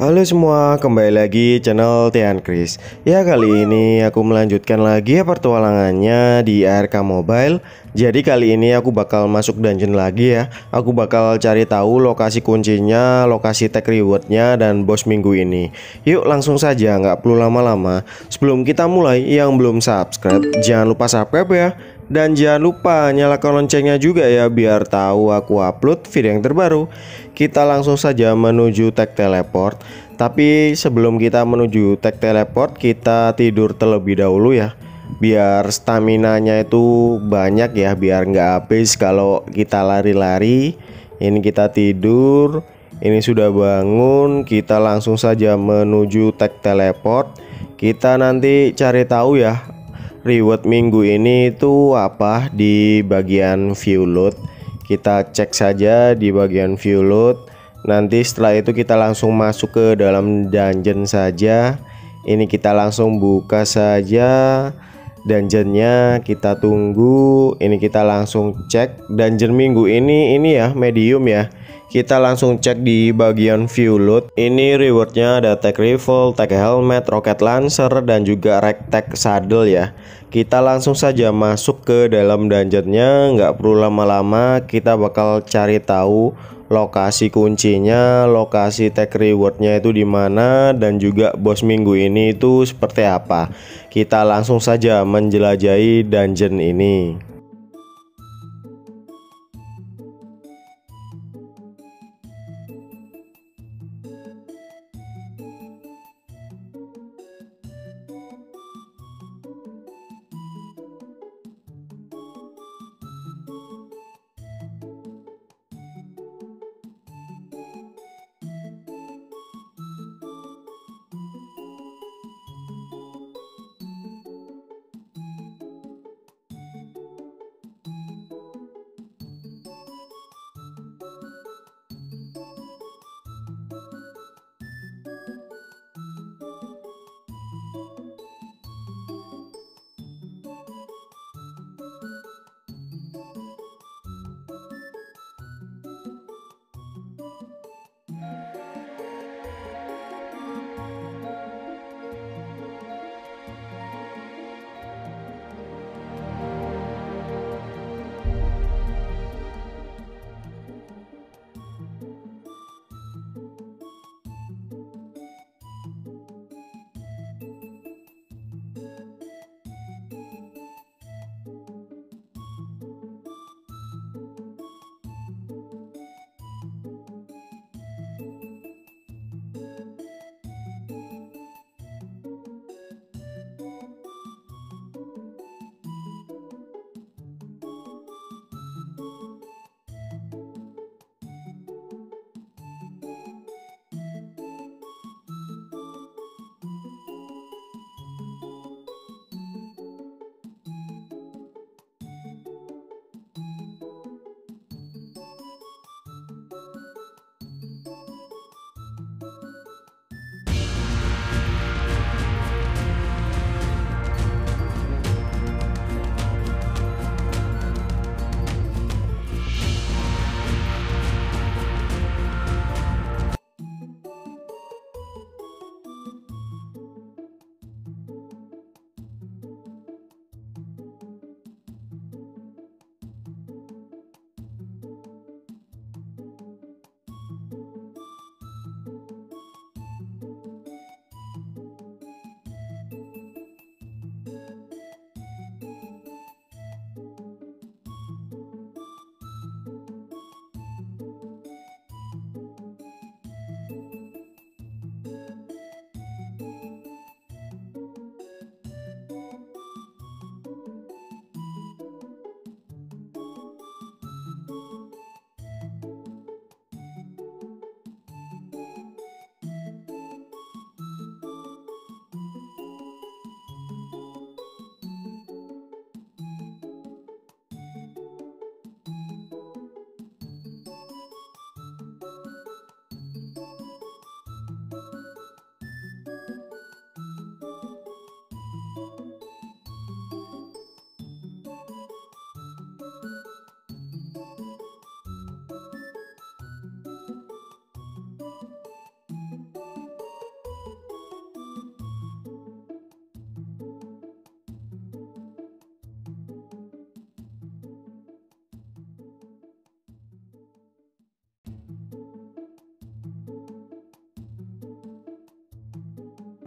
Halo semua, kembali lagi channel Tian Chris. Ya kali ini aku melanjutkan lagi ya pertualangannya di ARK Mobile. Jadi kali ini aku bakal masuk dungeon lagi ya. Aku bakal cari tahu lokasi kuncinya, lokasi tag rewardnya dan bos minggu ini. Yuk langsung saja, nggak perlu lama-lama. Sebelum kita mulai, yang belum subscribe jangan lupa subscribe ya. Dan jangan lupa nyalakan loncengnya juga ya biar tahu aku upload video yang terbaru. Kita langsung saja menuju tag teleport. Tapi sebelum kita menuju tag teleport, kita tidur terlebih dahulu ya. Biar stamina-nya itu banyak ya, biar nggak habis kalau kita lari-lari. Ini kita tidur, ini sudah bangun, kita langsung saja menuju tag teleport. Kita nanti cari tahu ya reward minggu ini itu apa? Di bagian view load. Kita cek saja di bagian view load. Nanti setelah itu kita langsung masuk ke dalam dungeon saja. Ini kita langsung buka saja dungeonnya. Kita tunggu. Ini kita langsung cek. Dungeon minggu ini ini ya medium ya kita langsung cek di bagian view loot ini rewardnya ada tag rifle, tag helmet, rocket lancer dan juga rek tag saddle ya. Kita langsung saja masuk ke dalam dungeonnya. Nggak perlu lama-lama kita bakal cari tahu lokasi kuncinya lokasi tag rewardnya itu di mana dan juga bos minggu ini itu seperti apa. Kita langsung saja menjelajahi dungeon ini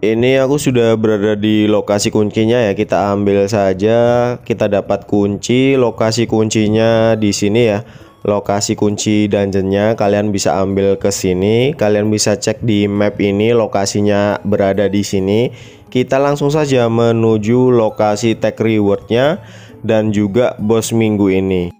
Ini aku sudah berada di lokasi kuncinya ya. Kita ambil saja. Kita dapat kunci. Lokasi kuncinya di sini ya. Lokasi kunci dungeonnya kalian bisa ambil ke sini. Kalian bisa cek di map ini lokasinya berada di sini. Kita langsung saja menuju lokasi tag rewardnya dan juga bos minggu ini.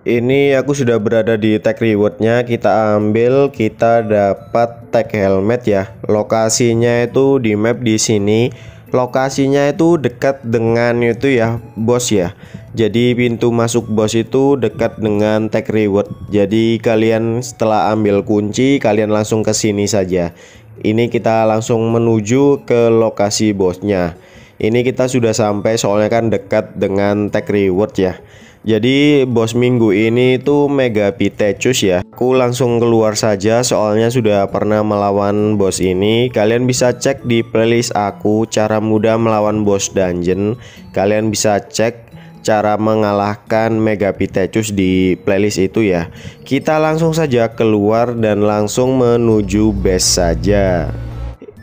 Ini aku sudah berada di tag rewardnya. Kita ambil Kita dapat tag helmet ya. Lokasinya itu di map di sini. Lokasinya itu dekat dengan itu ya Bos ya. Jadi pintu masuk bos itu dekat dengan tag reward. Jadi kalian setelah ambil kunci Kalian langsung ke sini saja. Ini kita langsung menuju ke lokasi bosnya. Ini kita sudah sampai soalnya kan dekat dengan tag reward ya jadi bos minggu ini itu Mega Pitechus ya. Aku langsung keluar saja soalnya sudah pernah melawan bos ini. Kalian bisa cek di playlist aku cara mudah melawan bos dungeon. Kalian bisa cek cara mengalahkan Mega Pitechus di playlist itu ya. Kita langsung saja keluar dan langsung menuju base saja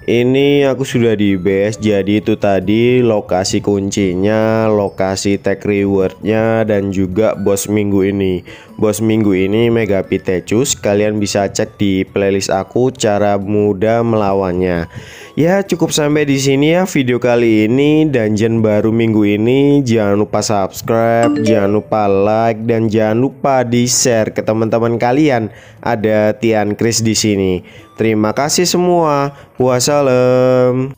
ini aku sudah di base jadi itu tadi lokasi kuncinya lokasi tag rewardnya dan juga bos minggu ini bos minggu ini Mega Pitechus kalian bisa cek di playlist aku cara mudah melawannya. Ya cukup sampai di sini ya video kali ini. Dungeon baru minggu ini. Jangan lupa subscribe jangan lupa like dan jangan lupa di share ke teman-teman kalian. Ada Tian Chris di sini. Terima kasih semua. Wassalam